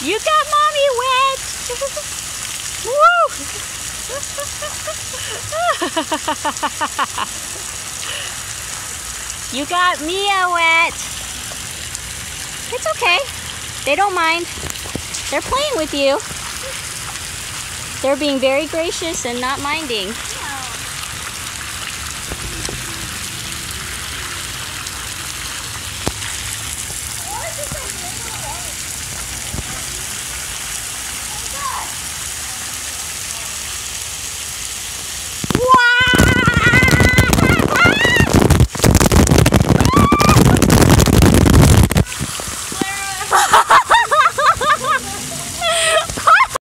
you got mommy wet you got Mia wet. It's okay. They don't mind. They're playing with you. They're being very gracious and not minding.